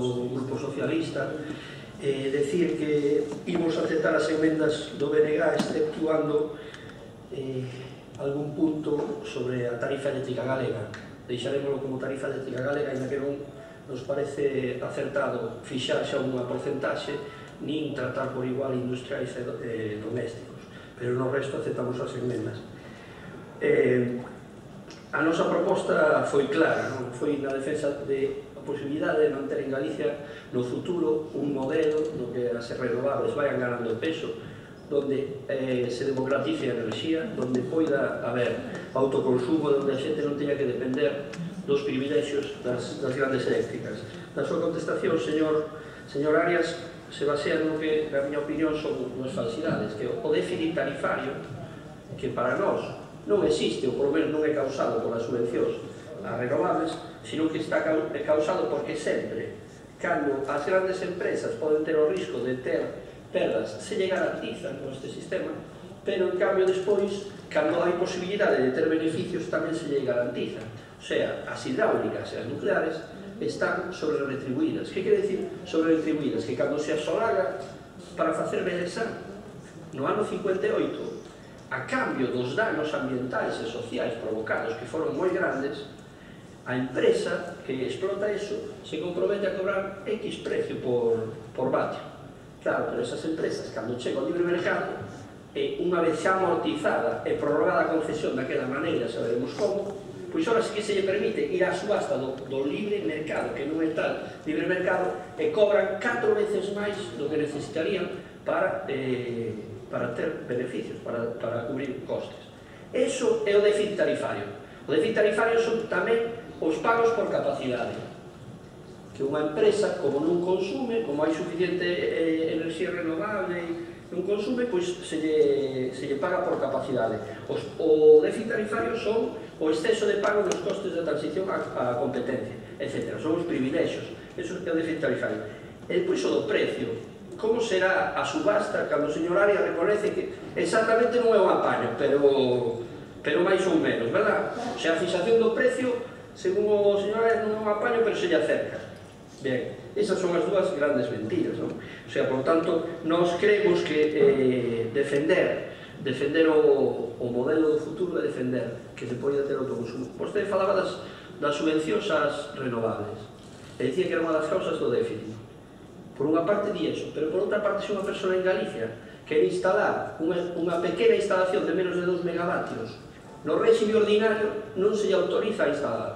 o Grupo Socialista eh, decir que imos aceptar as enmendas do BNG exceptuando eh, algún punto sobre a tarifa eléctrica galega. Deixaremoslo como tarifa eléctrica galega ainda que non nos parece acertado fixar xa unha porcentaxe nin tratar por igual industriais e eh, domésticos. Pero no resto aceptamos as enmendas eh, a nosa proposta foi clara non? foi na defensa de a posibilidade de manter en Galicia no futuro un modelo do que as renovables vayan ganando peso donde eh, se democratice a enerxía, donde poida haber autoconsumo, donde a xente non teña que depender dos privilexios das, das grandes eléctricas. Na súa contestación, señor, señor Arias, se basea no que, na miña opinión, son unhas falsidades, que o déficit tarifario, que para nós non existe, ou por menos non é causado polas subvencións, as renovables, sino que está causado porque sempre, cando as grandes empresas poden ter o risco de ter perdas, se lle garantizan con este sistema, pero en cambio despois, cando hai posibilidade de ter beneficios, tamén se lle garantizan. O sea, as hidráulicas e as nucleares están sobre retribuídas. Que quere dicir sobre retribuídas? Que cando se asolaga para facer beleza, no ano 58, a cambio dos danos ambientais e sociais provocados que foron moi grandes, a empresa que explota eso se compromete a cobrar X precio por, por vatio. Claro, pero esas empresas, cando chega ao libre mercado, e unha vez xa amortizada e prorrogada a concesión daquela maneira, saberemos como, pois ahora sí que se lle permite ir á subasta do, do libre mercado, que non é tal libre mercado, e cobran 4 veces máis do que necesitarían para, eh, para ter beneficios, para, para cubrir costes. Eso é o déficit tarifario. O déficit tarifario son tamén os pagos por capacidade que unha empresa, como non consume, como hai suficiente eh, enerxía renovable non consume, pois se lle, se lle paga por capacidade. Os, o déficit tarifario son o exceso de pago dos costes da transición á, á competencia, etc. Son os privilexios, eso é o déficit tarifario. E depois o do precio, como será a subasta cando o señor Arias reconoce que exactamente non é un apaño, pero, pero máis ou menos, verdad? O sea, a fixación do precio Según o señor Ares non o apaño, pero se lle acerca. Ben, esas son as dúas grandes mentiras, non? O sea, por tanto, nós creemos que eh, defender defender o, o modelo do futuro é defender que se poida ter autoconsumo. Vostede falaba das, das subvencións ás renovables. E dicía que era unha das causas do déficit. Por unha parte di eso, pero por outra parte se unha persona en Galicia quere instalar unha, unha pequena instalación de menos de 2 megavatios no réxime ordinario non se lle autoriza a instalar.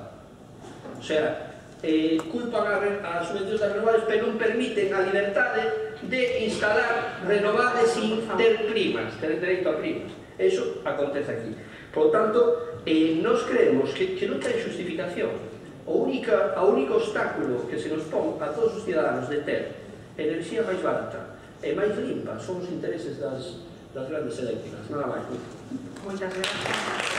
O sea, eh, culpan as subvencións das renovables, pero non permiten a libertade de instalar renovables sin ter primas, ter dereito a primas. Eso acontece aquí. Por tanto, eh, nos creemos que, que non ten justificación. O, única, o único obstáculo que se nos pon a todos os cidadanos de ter enerxía máis barata e máis limpa son os intereses das, das grandes eléctricas. Nada máis. Moitas gracias.